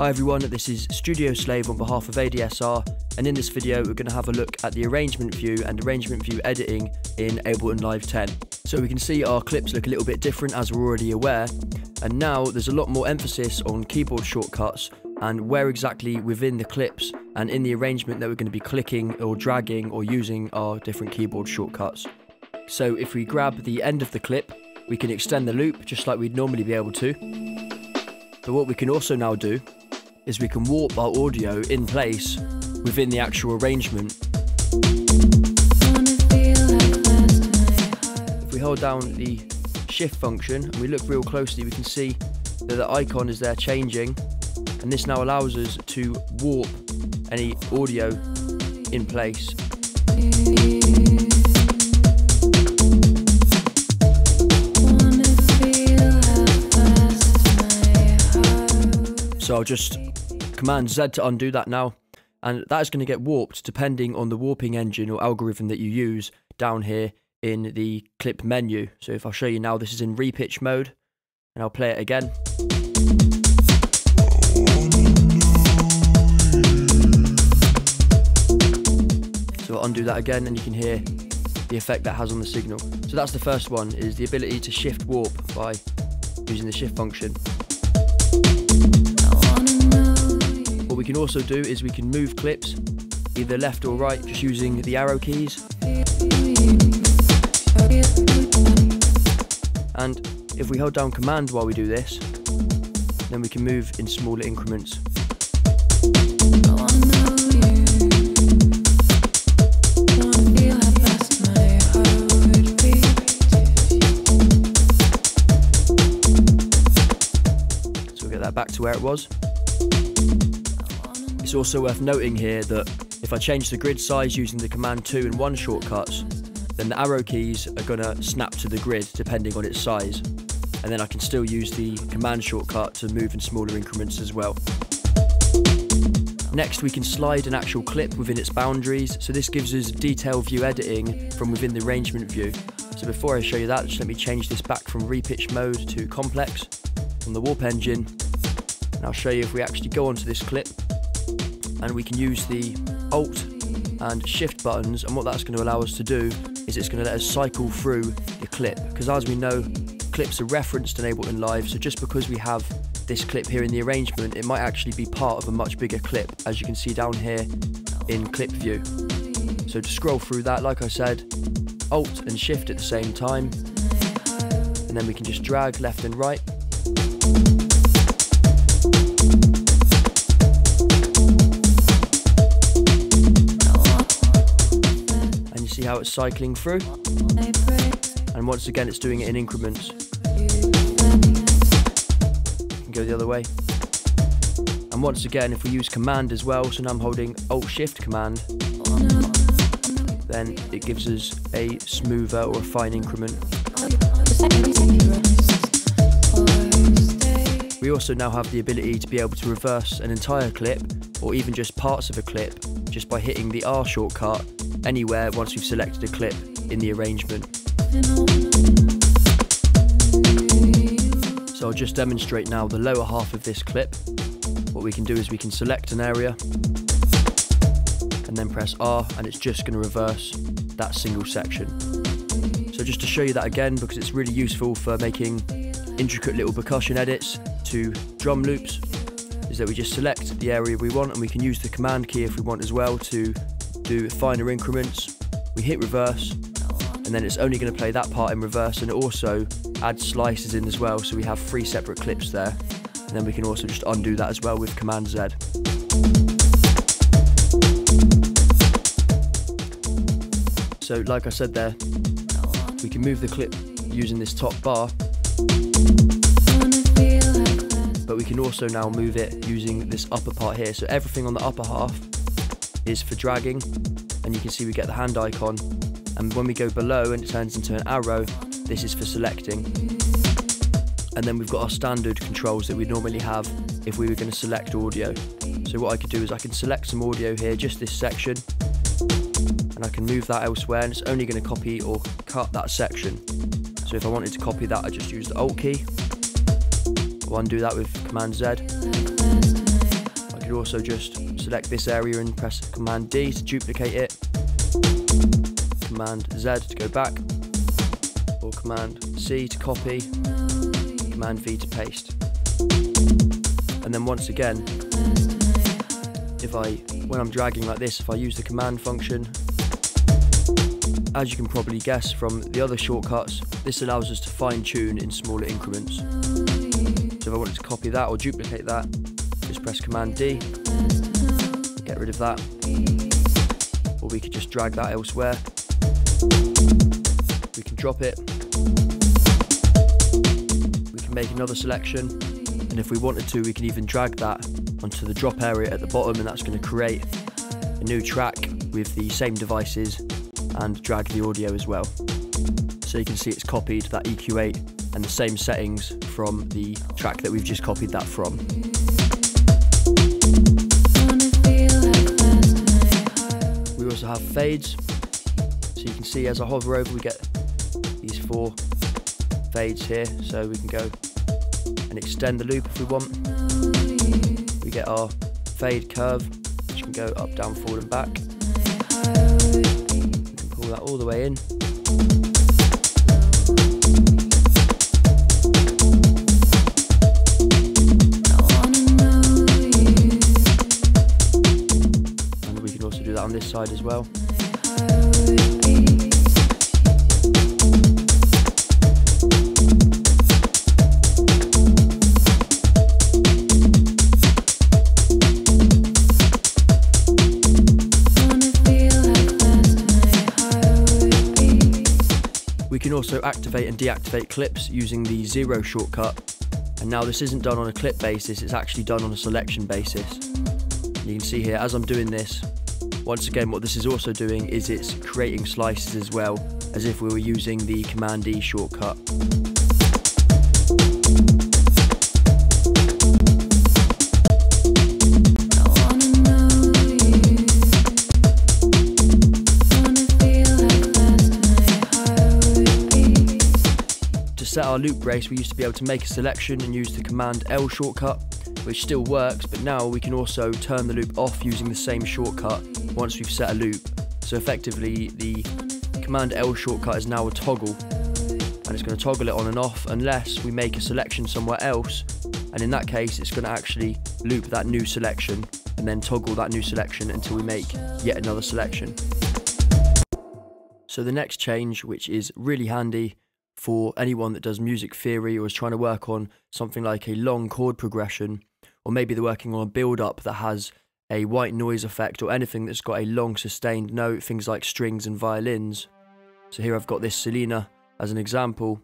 Hi everyone, this is Studio Slave on behalf of ADSR, and in this video we're going to have a look at the arrangement view and arrangement view editing in Ableton Live 10. So we can see our clips look a little bit different as we're already aware, and now there's a lot more emphasis on keyboard shortcuts and where exactly within the clips and in the arrangement that we're going to be clicking or dragging or using our different keyboard shortcuts. So if we grab the end of the clip, we can extend the loop just like we'd normally be able to. But what we can also now do is we can warp our audio in place within the actual arrangement. If we hold down the shift function and we look real closely, we can see that the icon is there changing and this now allows us to warp any audio in place. So I'll just Command Z to undo that now. And that is going to get warped depending on the warping engine or algorithm that you use down here in the clip menu. So if I'll show you now, this is in repitch mode and I'll play it again. So I'll undo that again and you can hear the effect that has on the signal. So that's the first one, is the ability to shift warp by using the shift function. What we can also do is we can move clips either left or right just using the arrow keys. And if we hold down command while we do this, then we can move in smaller increments. So we'll get that back to where it was. It's also worth noting here that if I change the grid size using the Command 2 and 1 shortcuts, then the arrow keys are going to snap to the grid depending on its size. And then I can still use the Command shortcut to move in smaller increments as well. Next we can slide an actual clip within its boundaries, so this gives us detail view editing from within the arrangement view. So before I show you that, just let me change this back from repitch mode to complex from the warp engine. And I'll show you if we actually go onto this clip and we can use the Alt and Shift buttons and what that's going to allow us to do is it's going to let us cycle through the clip because as we know clips are referenced and able in Live so just because we have this clip here in the arrangement it might actually be part of a much bigger clip as you can see down here in clip view. So to scroll through that like I said Alt and Shift at the same time and then we can just drag left and right how it's cycling through. And once again it's doing it in increments. Go the other way. And once again if we use command as well so now I'm holding alt shift command then it gives us a smoother or a fine increment. We also now have the ability to be able to reverse an entire clip or even just parts of a clip just by hitting the R shortcut anywhere once we've selected a clip in the arrangement. So I'll just demonstrate now the lower half of this clip. What we can do is we can select an area and then press R and it's just going to reverse that single section. So just to show you that again because it's really useful for making intricate little percussion edits to drum loops is that we just select the area we want and we can use the command key if we want as well to do finer increments. We hit reverse and then it's only going to play that part in reverse and also add slices in as well so we have three separate clips there and then we can also just undo that as well with command Z. So like I said there, we can move the clip using this top bar but we can also now move it using this upper part here. So everything on the upper half is for dragging and you can see we get the hand icon and when we go below and it turns into an arrow, this is for selecting. And then we've got our standard controls that we normally have if we were going to select audio. So what I could do is I can select some audio here, just this section, and I can move that elsewhere and it's only going to copy or cut that section. So if I wanted to copy that, I just use the Alt key. I'll undo that with Command Z. I could also just select this area and press Command D to duplicate it, Command Z to go back, or Command C to copy, Command V to paste. And then once again, if I, when I'm dragging like this, if I use the command function, as you can probably guess from the other shortcuts, this allows us to fine tune in smaller increments. So if I wanted to copy that or duplicate that, just press Command D, rid of that. Or we could just drag that elsewhere. We can drop it. We can make another selection. And if we wanted to, we can even drag that onto the drop area at the bottom and that's going to create a new track with the same devices and drag the audio as well. So you can see it's copied that EQ8 and the same settings from the track that we've just copied that from. Also have fades. So you can see as I hover over we get these four fades here so we can go and extend the loop if we want. We get our fade curve which can go up, down, forward and back. We can pull that all the way in. Side as well. We can also activate and deactivate clips using the zero shortcut. And now this isn't done on a clip basis, it's actually done on a selection basis. You can see here, as I'm doing this, once again, what this is also doing is it's creating slices as well, as if we were using the Command E shortcut. To set our loop brace, we used to be able to make a selection and use the Command L shortcut, which still works, but now we can also turn the loop off using the same shortcut once we've set a loop. So effectively, the Command L shortcut is now a toggle, and it's going to toggle it on and off unless we make a selection somewhere else, and in that case, it's going to actually loop that new selection and then toggle that new selection until we make yet another selection. So the next change, which is really handy for anyone that does music theory or is trying to work on something like a long chord progression, or maybe they're working on a build up that has a white noise effect or anything that's got a long sustained note, things like strings and violins. So here I've got this Selena as an example.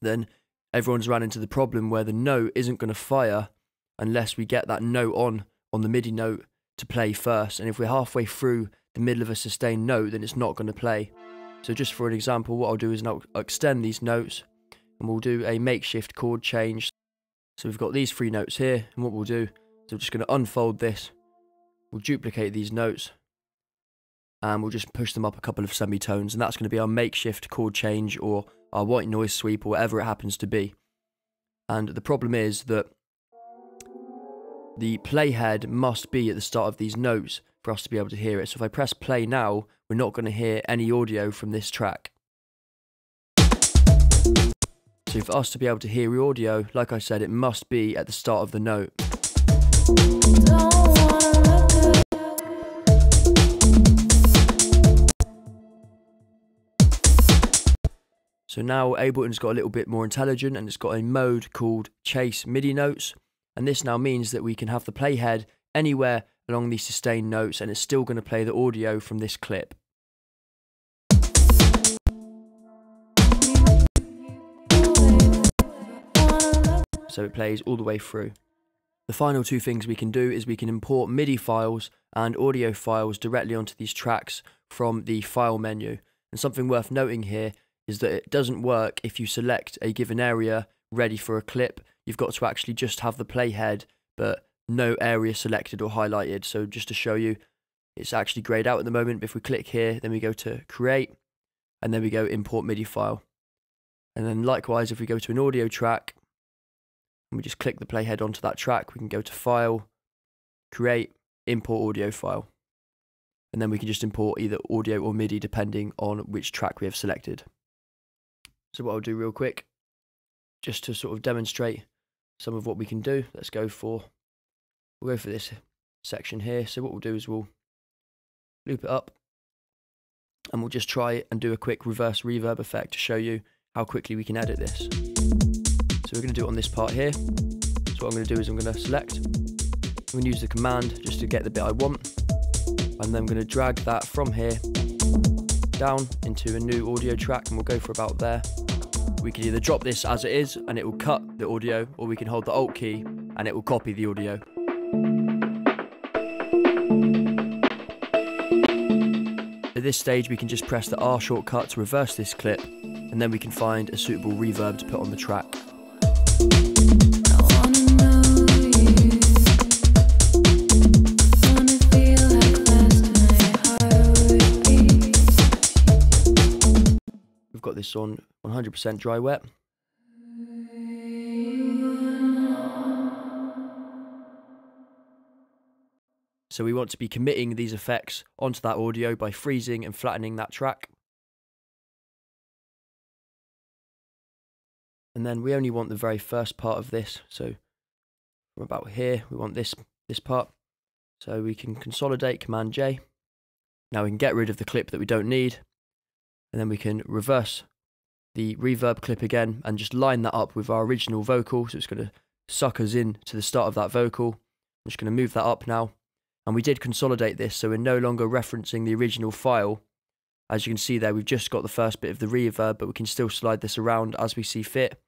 Then everyone's ran into the problem where the note isn't going to fire unless we get that note on on the MIDI note to play first. And if we're halfway through the middle of a sustained note, then it's not going to play. So just for an example, what I'll do is I'll extend these notes and we'll do a makeshift chord change. So we've got these three notes here and what we'll do is we're just going to unfold this. We'll duplicate these notes and we'll just push them up a couple of semitones and that's going to be our makeshift chord change or our white noise sweep or whatever it happens to be. And the problem is that the playhead must be at the start of these notes for us to be able to hear it. So if I press play now, we're not going to hear any audio from this track. So for us to be able to hear the audio, like I said, it must be at the start of the note. So now Ableton's got a little bit more intelligent and it's got a mode called Chase MIDI Notes. And this now means that we can have the playhead anywhere along these sustained notes and it's still going to play the audio from this clip. So it plays all the way through. The final two things we can do is we can import MIDI files and audio files directly onto these tracks from the file menu. And something worth noting here is that it doesn't work if you select a given area ready for a clip. You've got to actually just have the playhead, but no area selected or highlighted. So just to show you, it's actually grayed out at the moment. But if we click here, then we go to create, and then we go import MIDI file. And then likewise, if we go to an audio track, and we just click the playhead onto that track, we can go to file, create, import audio file. And then we can just import either audio or MIDI depending on which track we have selected. So what I'll do real quick, just to sort of demonstrate some of what we can do, let's go for, we'll go for this section here. So what we'll do is we'll loop it up and we'll just try and do a quick reverse reverb effect to show you how quickly we can edit this. So we're going to do it on this part here. So what I'm going to do is I'm going to select, I'm going to use the command just to get the bit I want, and then I'm going to drag that from here down into a new audio track and we'll go for about there. We can either drop this as it is and it will cut the audio, or we can hold the Alt key and it will copy the audio. At this stage we can just press the R shortcut to reverse this clip and then we can find a suitable reverb to put on the track. This on 100% dry wet. So we want to be committing these effects onto that audio by freezing and flattening that track. And then we only want the very first part of this. So from about here, we want this, this part. So we can consolidate Command J. Now we can get rid of the clip that we don't need. And then we can reverse the reverb clip again and just line that up with our original vocal. So it's going to suck us in to the start of that vocal. I'm just going to move that up now and we did consolidate this, so we're no longer referencing the original file. As you can see there, we've just got the first bit of the reverb, but we can still slide this around as we see fit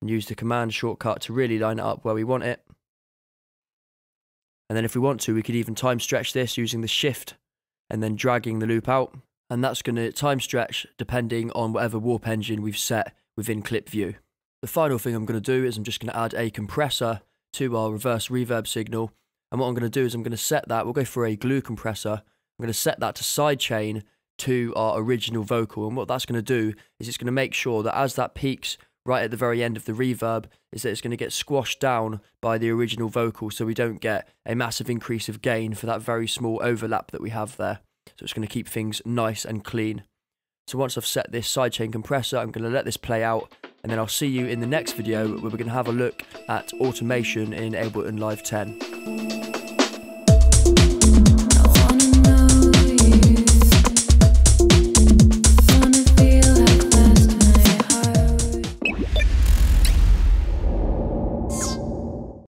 and use the command shortcut to really line it up where we want it. And then if we want to, we could even time stretch this using the shift and then dragging the loop out. And that's going to time stretch depending on whatever warp engine we've set within clip view. The final thing I'm going to do is I'm just going to add a compressor to our reverse reverb signal and what I'm going to do is I'm going to set that, we'll go for a glue compressor. I'm going to set that to sidechain to our original vocal. And what that's going to do is it's going to make sure that as that peaks right at the very end of the reverb, is that it's going to get squashed down by the original vocal so we don't get a massive increase of gain for that very small overlap that we have there. So it's going to keep things nice and clean. So once I've set this sidechain compressor, I'm going to let this play out and then I'll see you in the next video where we're going to have a look at automation in Ableton Live 10.